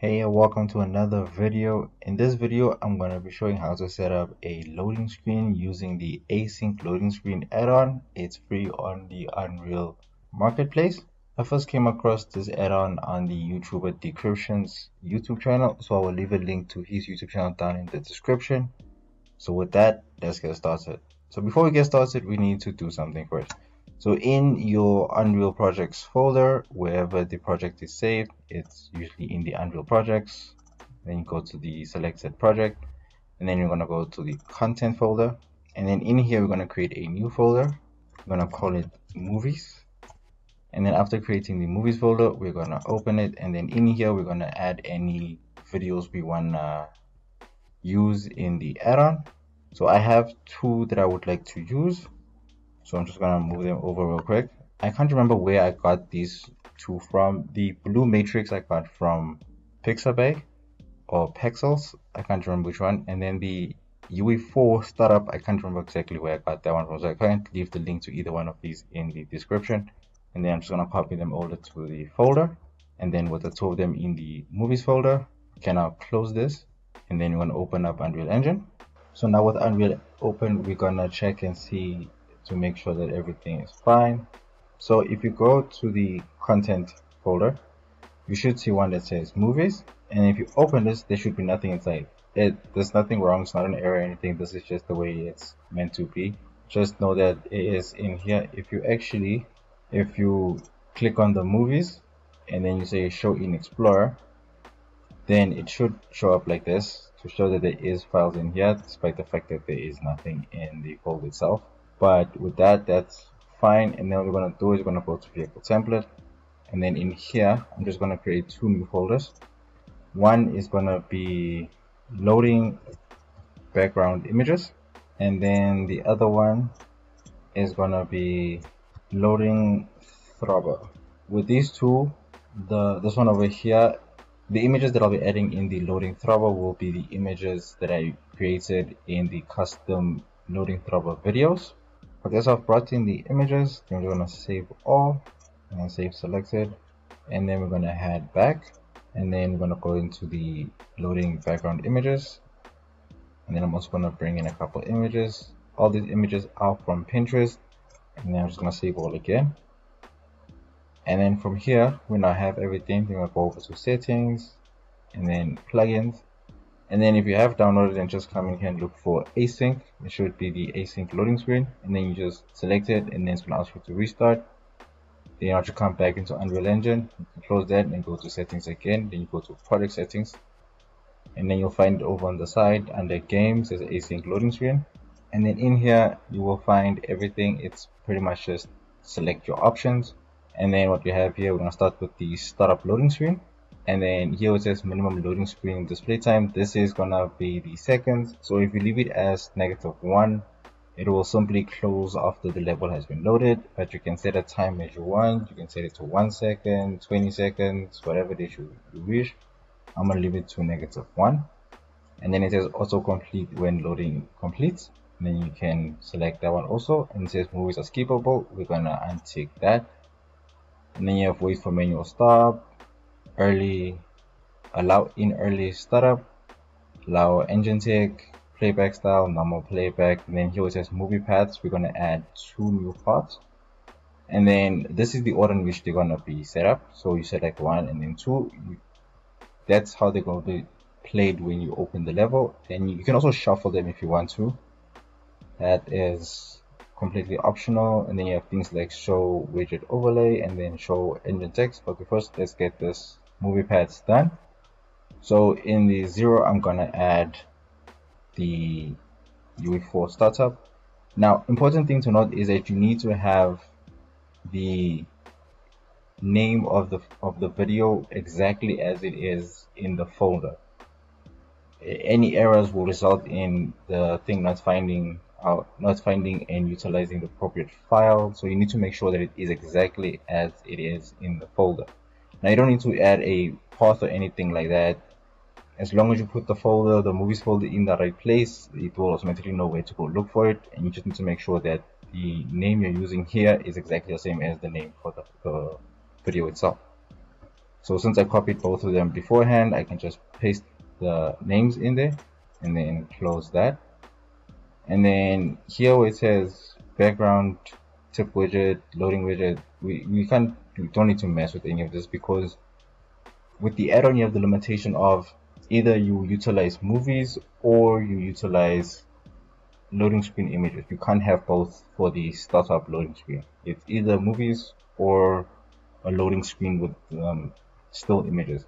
Hey and welcome to another video. In this video, I'm going to be showing how to set up a loading screen using the Async loading screen add-on. It's free on the Unreal Marketplace. I first came across this add-on on the YouTuber D3kryption's YouTube channel, so I will leave a link to his YouTube channel down in the description. So with that, let's get started. So before we get started, we need to do something first. So in your Unreal projects folder, wherever the project is saved, it's usually in the Unreal projects. Then you go to the selected project, and then you're gonna go to the content folder. And then in here, we're gonna create a new folder. We're gonna call it movies. And then after creating the movies folder, we're gonna open it. And then in here, we're gonna add any videos we wanna use in the add-on. So I have two that I would like to use so I'm just gonna move them over real quick. I can't remember where I got these two from. The blue matrix I got from Pixabay or Pexels I can't remember which one. And then the UE4 startup I can't remember exactly where I got that one from. So I can't leave the link to either one of these in the description. And then I'm just gonna copy them over to the folder. And then with the two of them in the movies folder can now close this? And then you're gonna open up Unreal Engine. So now with Unreal open we're gonna check and see to make sure that everything is fine. So if you go to the content folder, you should see one that says movies. And if you open this, there should be nothing inside. It, there's nothing wrong. It's not an error or anything. This is just the way it's meant to be. Just know that it is in here. If you actually, if you click on the movies and then you say show in Explorer, then it should show up like this to show that there is files in here despite the fact that there is nothing in the folder itself but with that that's fine. And then what we're going to do is we're going to go to vehicle template. And then in here I'm just going to create two new folders. One is going to be loading background images. And then the other one is going to be loading throbber with these two the this one over here the images that I'll be adding in the loading throbber will be the images that I created in the custom loading throbber videos okay so I've brought in the images then we're to save all and save selected and then we're to head back and then we're to go into the loading background images. And then I'm also to bring in a couple images. All these images are from Pinterest and then I'm just to save all again. And then from here we now have everything going to go over to settings and then plugins and then if you have downloaded and just come in here and look for async it should be the async loading screen. And then you just select it and then it's going to ask you to restart. Then you have to come back into unreal engine close that and go to settings again. Then you go to project settings. And then you'll find over on the side under games there's async loading screen. And then in here you will find everything. It's pretty much just select your options. And then what we have here we're going to start with the startup loading screen and then here it says minimum loading screen display time. This is gonna be the seconds so if you leave it as negative one it will simply close after the level has been loaded. But you can set a time as you want. You can set it to one second 20 seconds whatever it is you, you wish. I'm gonna leave it to negative one. And then it says auto complete when loading completes. And then you can select that one also. And it says movies are skippable we're gonna untick that. And then you have wait for manual stop early allow in early startup allow engine tick playback style normal playback and then here it says movie paths. We're going to add two new parts. And then this is the order in which they're going to be set up. So you select one and then two. That's how they're going to be played when you open the level. And you can also shuffle them if you want to. That is completely optional. And then you have things like show widget overlay and then show engine text. But first let's get this movie paths done. So in the zero I'm gonna add the UE4 startup. Now important thing to note is that you need to have the name of the of the video exactly as it is in the folder. Any errors will result in the thing not finding out not finding and utilizing the appropriate file. So you need to make sure that it is exactly as it is in the folder now you don't need to add a path or anything like that. As long as you put the folder the movies folder in the right place it will automatically know where to go look for it and you just need to make sure that the name you're using here is exactly the same as the name for the, video itself. So since I copied both of them beforehand I can just paste the names in there and then close that. And then here where it says background tip widget loading widget we, we can't we don't need to mess with any of this because with the add-on you have the limitation of either you utilize movies or you utilize loading screen images. You can't have both for the startup loading screen. It's either movies or a loading screen with um, still images.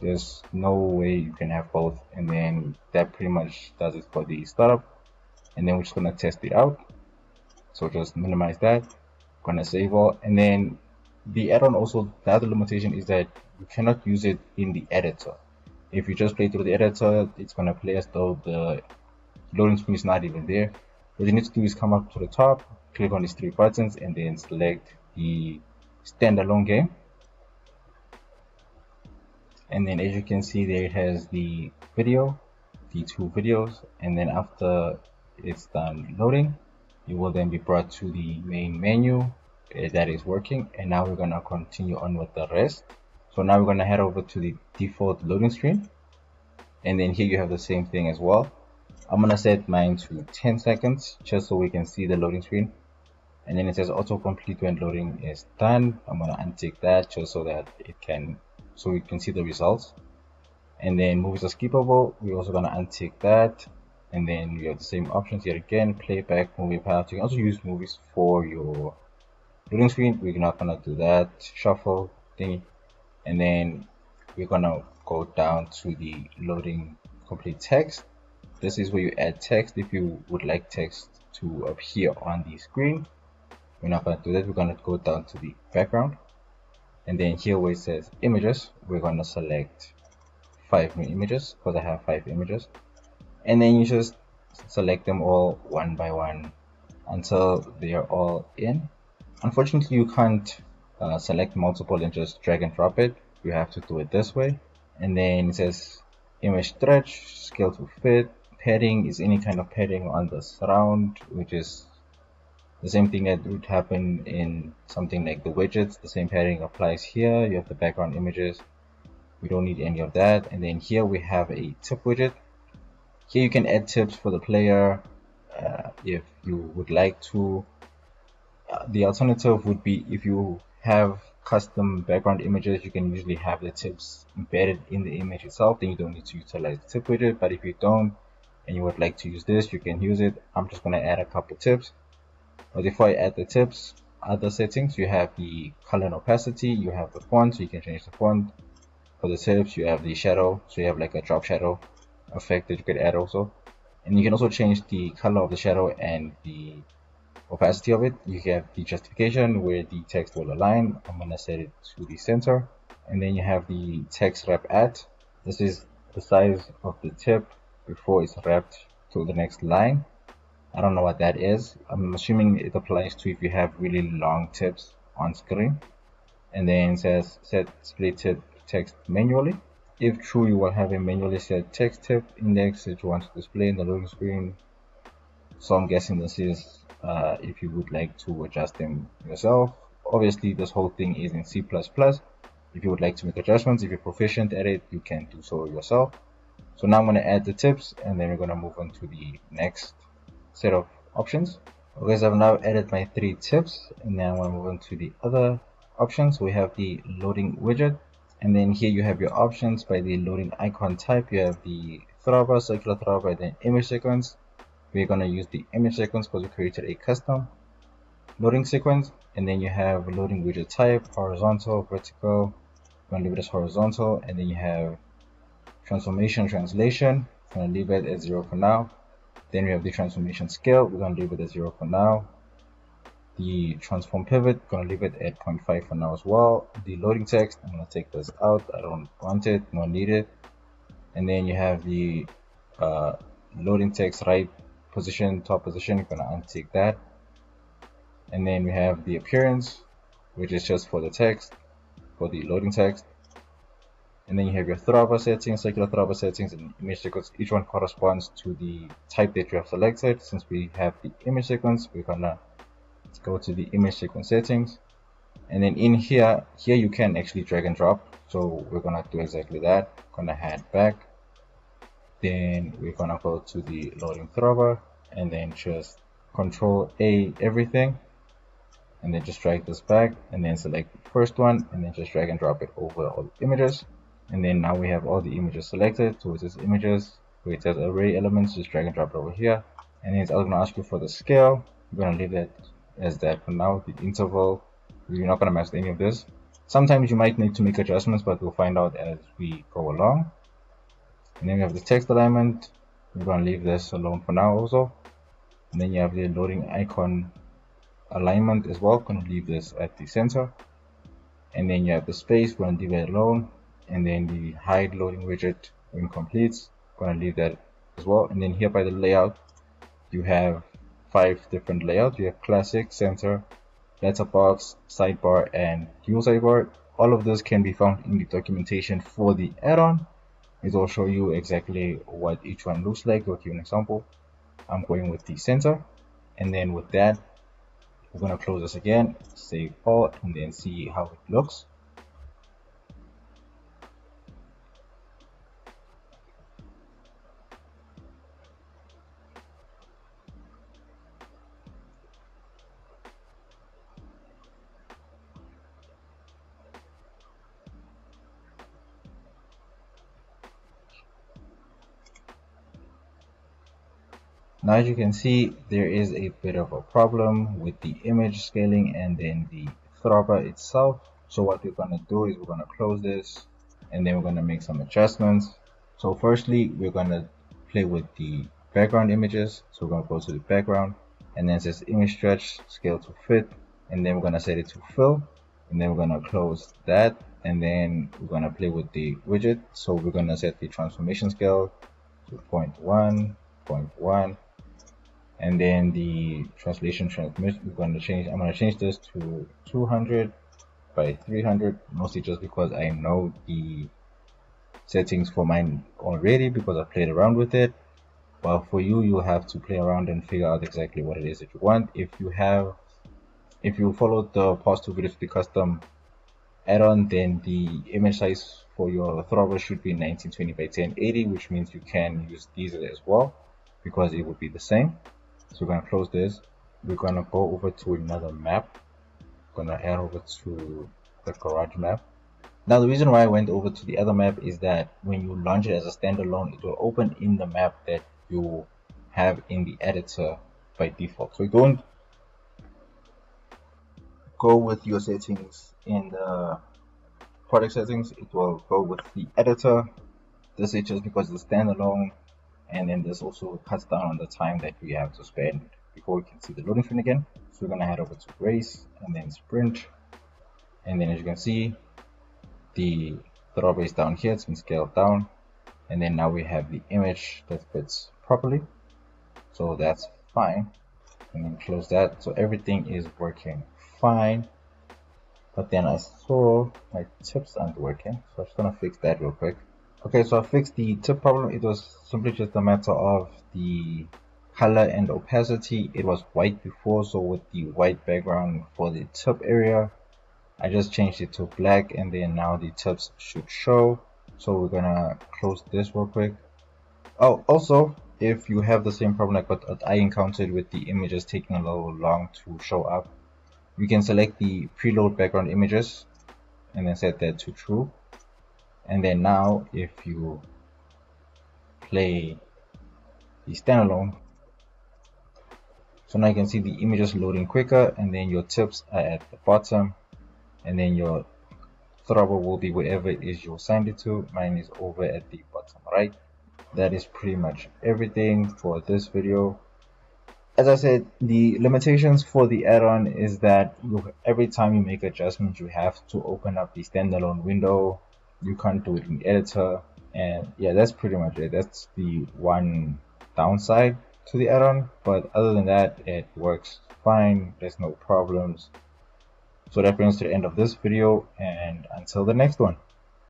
There's no way you can have both and then that pretty much does it for the startup and then we're just gonna test it out so just minimize that. Gonna save all. And then the add-on also the other limitation is that you cannot use it in the editor. If you just play through the editor it's gonna play as though the loading screen is not even there. What you need to do is come up to the top click on these three buttons and then select the standalone game. And then as you can see there it has the video the two videos and then after it's done loading you will then be brought to the main menu uh, that is working and now we're gonna continue on with the rest. So now we're gonna head over to the default loading screen. And then here you have the same thing as well. I'm gonna set mine to 10 seconds just so we can see the loading screen. And then it says autocomplete when loading is done. I'm gonna untick that just so that it can so we can see the results. And then movies are skippable. We're also gonna untick that and then you have the same options here again playback movie path you can also use movies for your loading screen. We're not gonna do that. Shuffle thingy. And then we're gonna go down to the loading complete text. This is where you add text. If you would like text to appear on the screen we're not to do that. We're to go down to the background. And then here where it says images we're to select five new images because I have five images and then you just select them all one by one until they are all in. Unfortunately you can't uh, select multiple and just drag and drop it. You have to do it this way. And then it says image stretch scale to fit padding is any kind of padding on the surround which is the same thing that would happen in something like the widgets. The same padding applies here. You have the background images. We don't need any of that. And then here we have a tip widget here you can add tips for the player uh, if you would like to. Uh, the alternative would be if you have custom background images you can usually have the tips embedded in the image itself then you don't need to utilize the tip widget. But if you don't and you would like to use this you can use it. I'm just going to add a couple tips. But before I add the tips, other settings, you have the color and opacity, you have the font, so you can change the font. For the tips, you have the shadow, so you have like a drop shadow effect that you could add also. And you can also change the color of the shadow and the opacity of it. You have the justification where the text will align. I'm gonna set it to the center. And then you have the text wrap at. This is the size of the tip before it's wrapped to the next line. I don't know what that is. I'm assuming it applies to if you have really long tips on screen. And then says set split tip text manually. If true, you will have a manually set text tip index that you want to display in the loading screen. So I'm guessing this is uh, if you would like to adjust them yourself. Obviously, this whole thing is in C++. If you would like to make adjustments, if you're proficient at it, you can do so yourself. So now I'm going to add the tips and then we're going to move on to the next set of options okay so I've now added my three tips and now I want to move on to the other options we have the loading widget and then here you have your options by the loading icon type. You have the throbber circular throbber and then image sequence. We're going to use the image sequence because we created a custom loading sequence. And then you have loading widget type horizontal vertical. I'm going to leave it as horizontal. And then you have transformation translation. I'm going to leave it at zero for now. Then we have the transformation scale. We're going to leave it at 0 for now. The transform pivot, to leave it at 0.5 for now as well. The loading text, I'm to take this out. I don't want it, don't need it. And then you have the uh, loading text right position, top position. Going to untick that. And then we have the appearance, which is just for the text, for the loading text and then you have your throbber settings, circular throbber settings, and image sequence. Each one corresponds to the type that you have selected. Since we have the image sequence, we're gonna go to the image sequence settings. and then in here here you can actually drag and drop. So we're gonna do exactly that. Gonna head back. Then we're gonna go to the loading throbber and then just control a everything. And then just drag this back and then select the first one and then just drag and drop it over all the images. And then now we have all the images selected. So it says images where it says array elements. Just drag and drop it over here. And then it's also going to ask you for the scale. We're going to leave that as that for now the interval we're not going to mess with any of this. Sometimes you might need to make adjustments but we'll find out as we go along. And then we have the text alignment. We're going to leave this alone for now also. And then you have the loading icon alignment as well. Going to leave this at the center. And then you have the space we're going to leave it alone. And then the hide loading widget when completes going to leave that as well. And then here by the layout you have five different layouts. You have classic center letterbox sidebar and dual sidebar. All of those can be found in the documentation for the add-on. It will show you exactly what each one looks like. I'll give you an example. I'm going with the center and then with that we're going to close this again save all and then see how it looks now as you can see there is a bit of a problem with the image scaling and then the throbber itself. So what we're going to do is we're going to close this and then we're going to make some adjustments. So firstly we're going to play with the background images. So we're going to go to the background and then it says image stretch scale to fit and then we're going to set it to fill and then we're going to close that and then we're going to play with the widget. So we're going to set the transformation scale to 0.1 0.1 and then the translation transmission we're going to change i'm going to change this to 200 by 300 mostly just because i know the settings for mine already because i played around with it. But for you you'll have to play around and figure out exactly what it is that you want. If you have if you follow the two videos the custom add-on then the image size for your throbber should be 1920 by 1080 which means you can use these as well because it would be the same so we're to close this. We're going to go over to another map. We're to head over to the garage map. Now the reason why I went over to the other map is that when you launch it as a standalone it will open in the map that you have in the editor by default. So you don't go with your settings in the product settings. It will go with the editor. This is just because it's standalone and then this also cuts down on the time that we have to spend before we can see the loading screen again. So we're going to head over to race and then sprint. And then as you can see the throbber is down here. It's been scaled down. And then now we have the image that fits properly. So that's fine. And then close that. So everything is working fine. But then I saw my tips aren't working. So I'm just gonna fix that real quick Okay, so I fixed the tip problem. It was simply just a matter of the color and opacity. It was white before, so with the white background for the tip area, I just changed it to black and then now the tips should show. So we're gonna close this real quick. Oh, also, if you have the same problem like what I encountered with the images taking a little long to show up, you can select the preload background images and then set that to true and then now if you play the standalone so now you can see the images loading quicker and then your tips are at the bottom and then your throbber will be wherever it is you assigned it to mine is over at the bottom right? That is pretty much everything for this video. As I said, the limitations for the add-on is that every time you make adjustments, you have to open up the standalone window you can't do it in the editor. And yeah that's pretty much it. That's the one downside to the add-on. But other than that it works fine. There's no problems. So that brings to the end of this video and until the next one